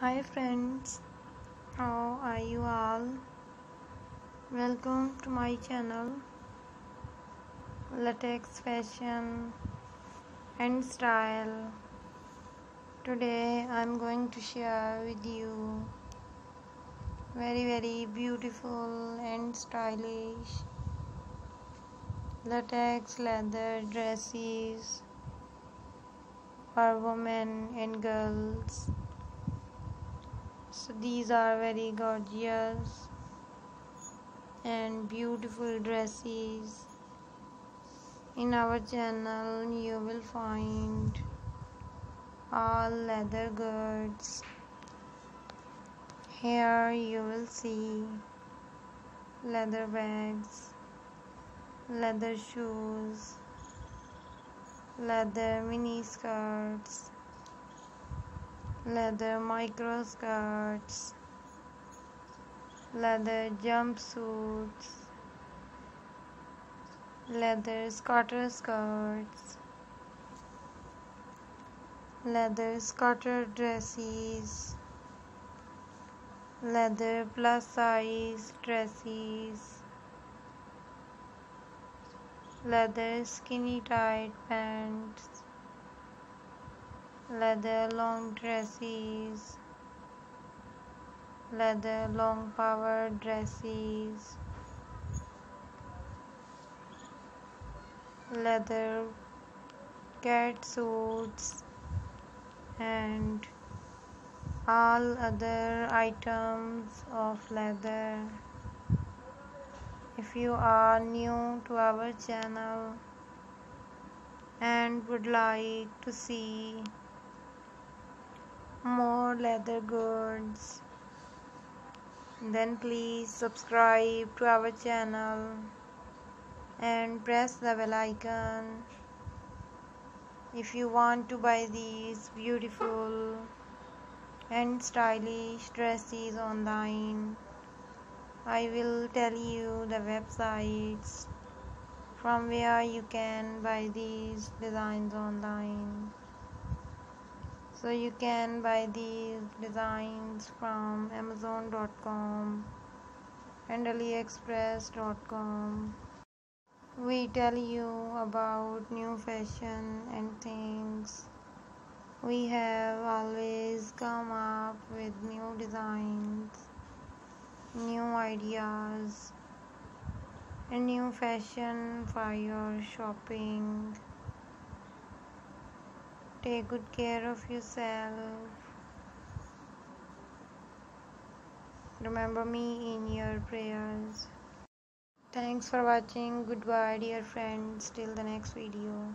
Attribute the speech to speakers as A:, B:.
A: Hi friends, how are you all? Welcome to my channel Latex Fashion and Style. Today I'm going to share with you very very beautiful and stylish latex leather dresses for women and girls these are very gorgeous and beautiful dresses. In our channel you will find all leather goods. Here you will see leather bags leather shoes leather mini skirts leather micro skirts leather jumpsuits. Leather skater skirts leather skater dresses. Leather plus size dresses. Leather skinny tight pants leather long dresses. Leather long power dresses. Leather cat suits. And all other items of leather. If you are new to our channel and would like to see more leather goods. Then please subscribe to our channel and press the bell icon. If you want to buy these beautiful and stylish dresses online I will tell you the websites from where you can buy these designs online so you can buy these designs from amazon.com and aliexpress.com we tell you about new fashion and things. We have always come up with new designs new ideas and new fashion for your shopping Take good care of yourself. Remember me in your prayers. Thanks for watching. Goodbye, dear friends. Till the next video.